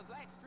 was like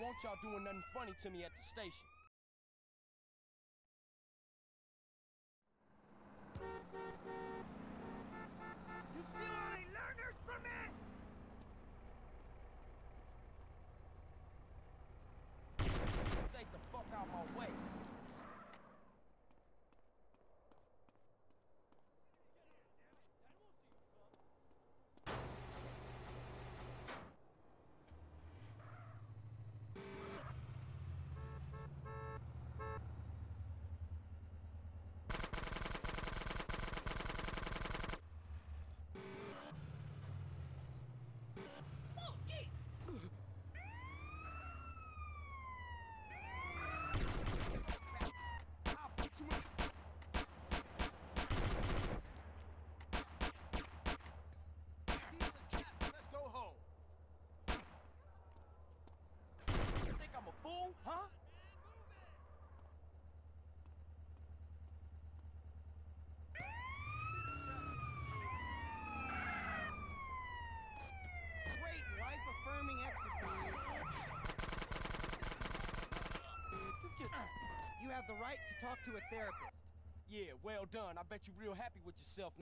want y'all doing nothing funny to me at the station. Have the right to talk to a therapist. Yeah, well done. I bet you're real happy with yourself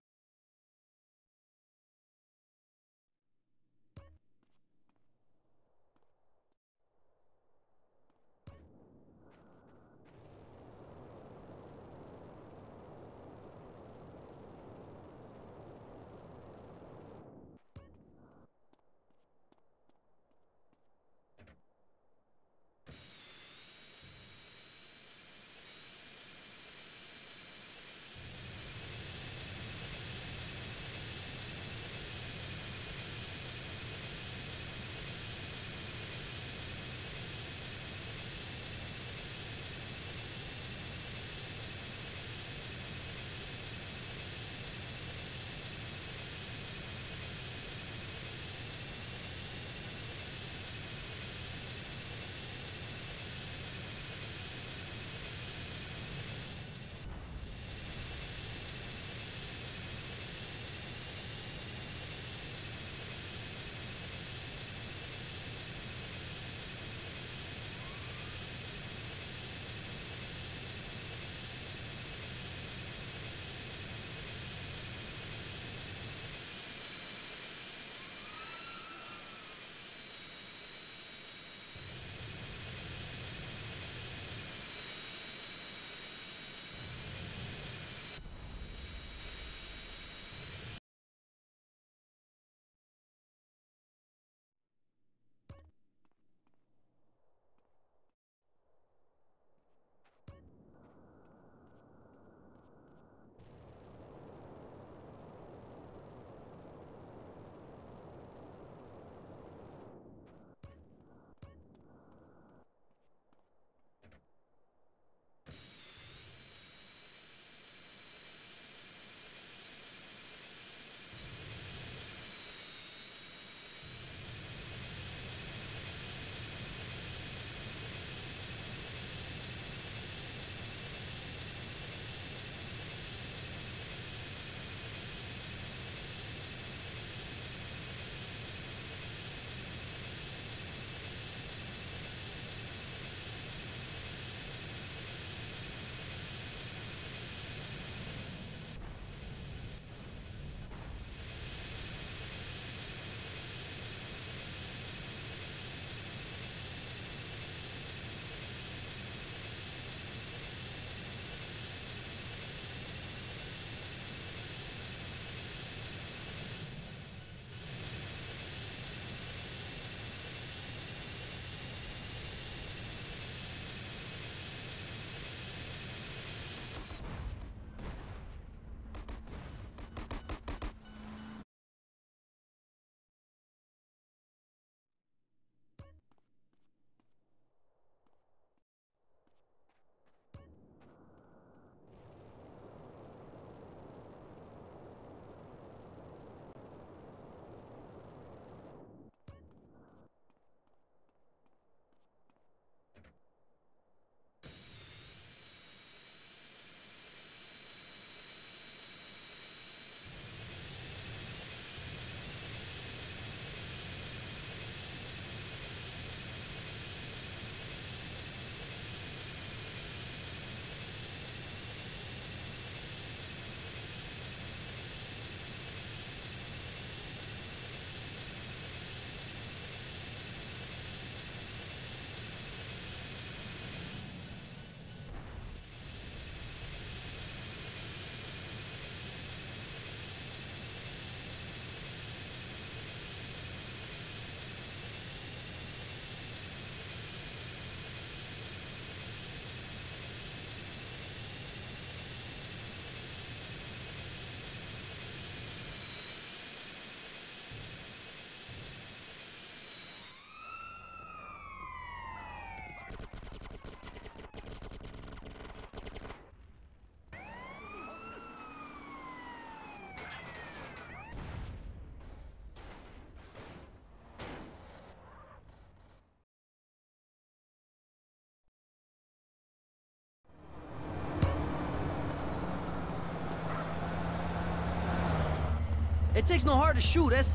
It takes no heart to shoot, ese.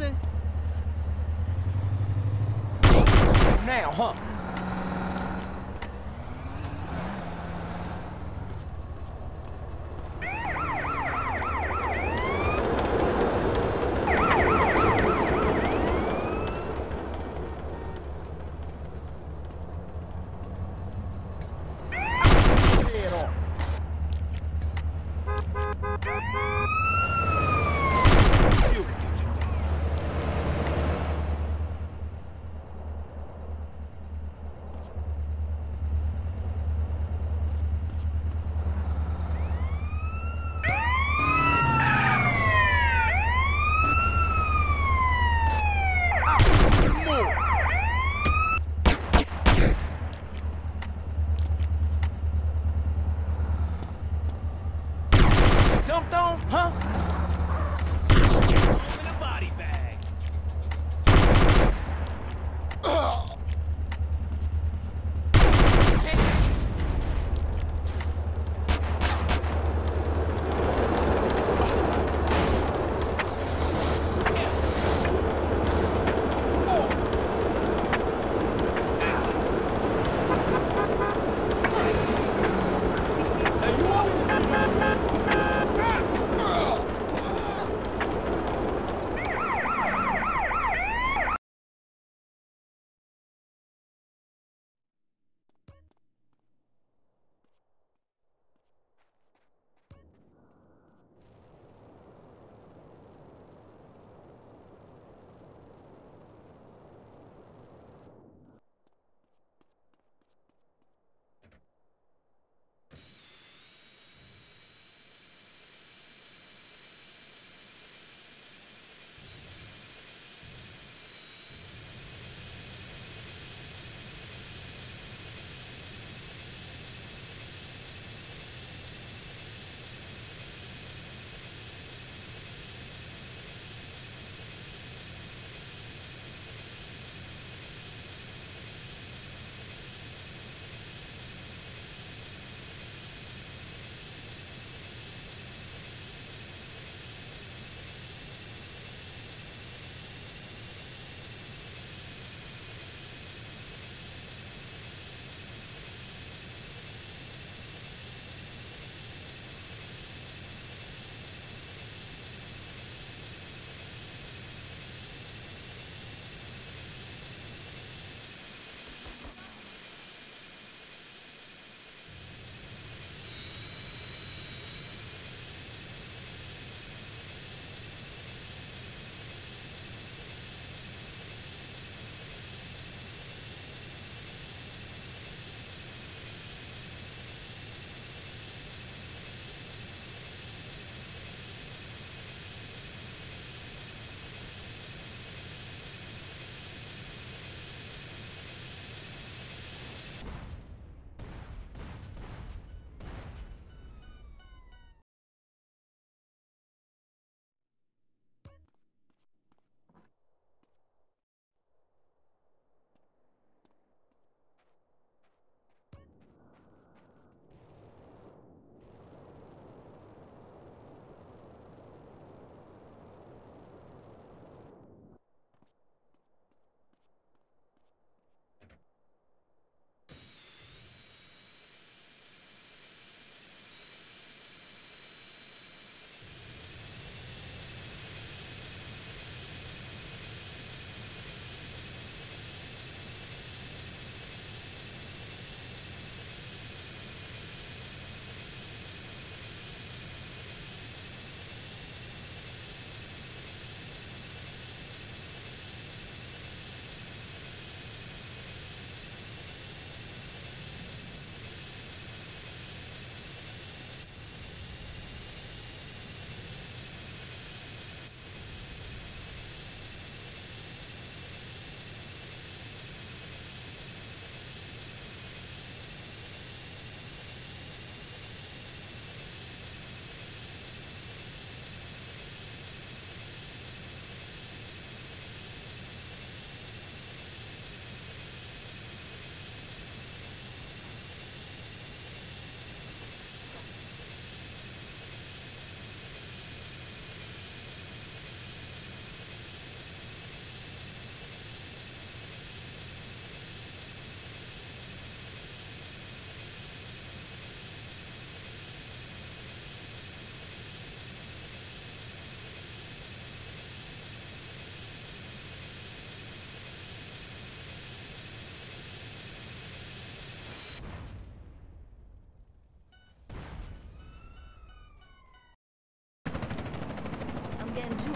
Now, huh?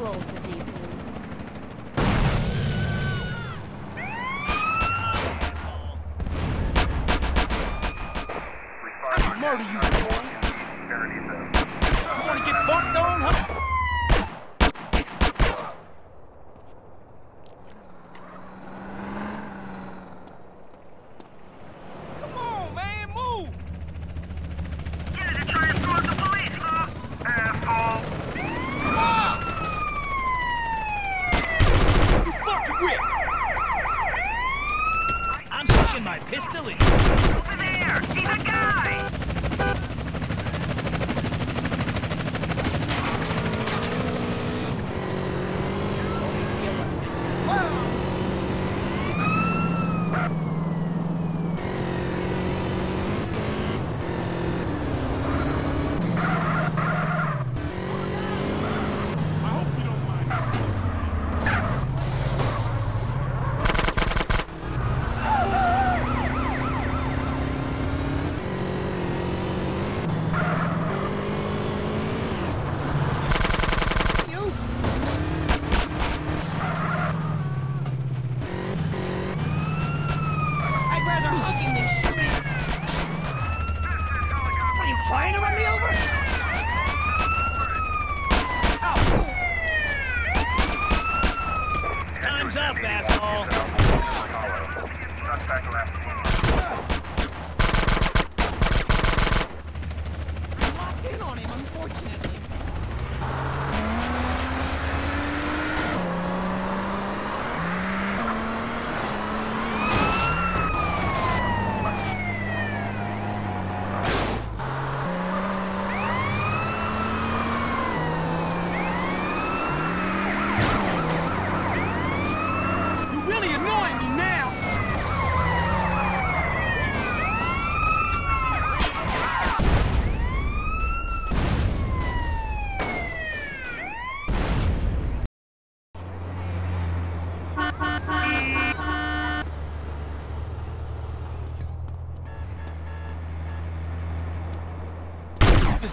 roll.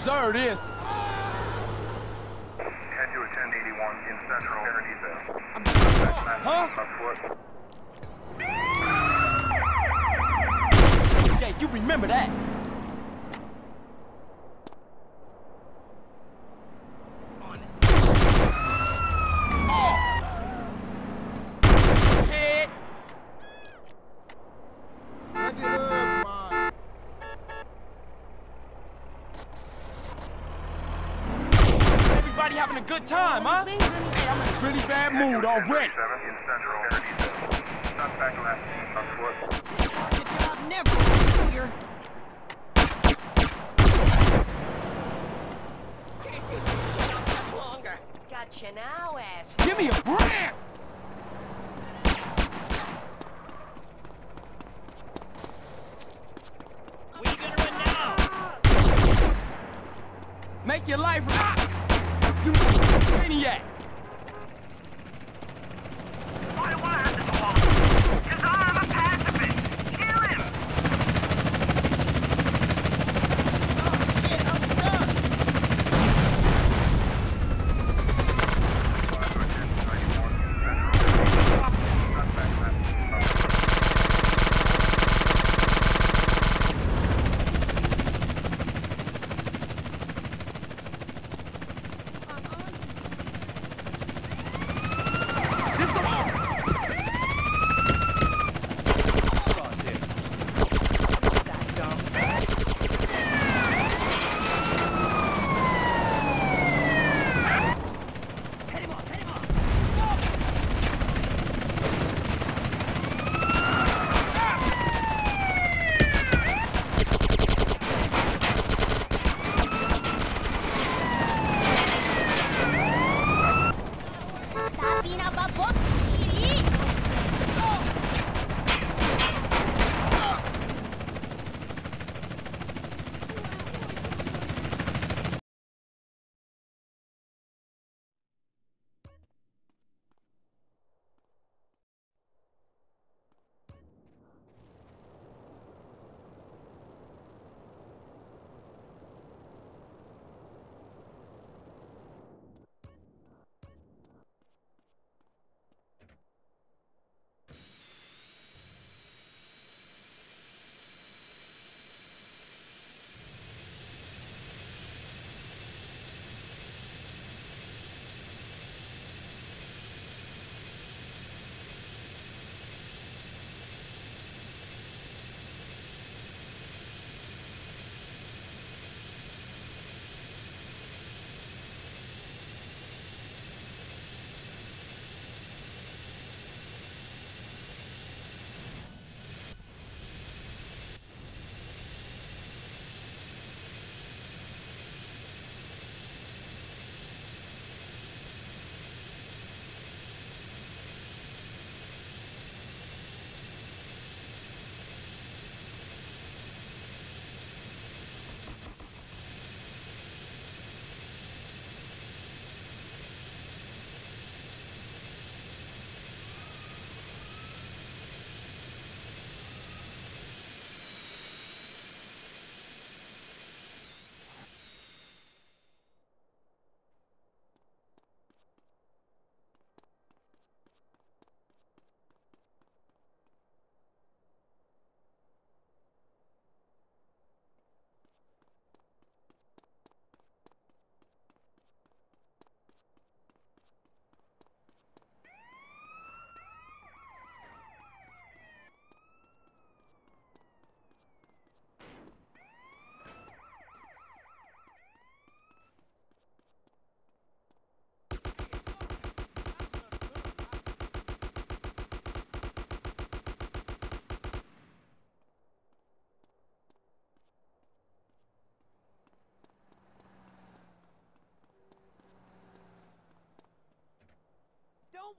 sir, it is. Head to 1081 in Central Huh? Yeah, you remember that. mood already.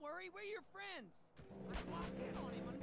Don't worry, we're your friends. I walked in on him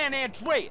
San Andreas.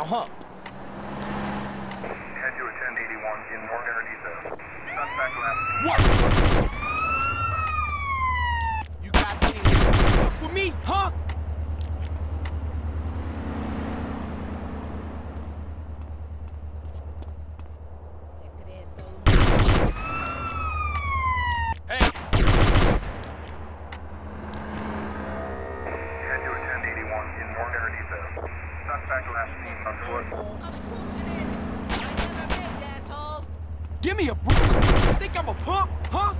now, huh? Head to attend 81 in North Arizona. Suspect left. What? You got anything with me, huh? Give me a break. You think I'm a punk, huh?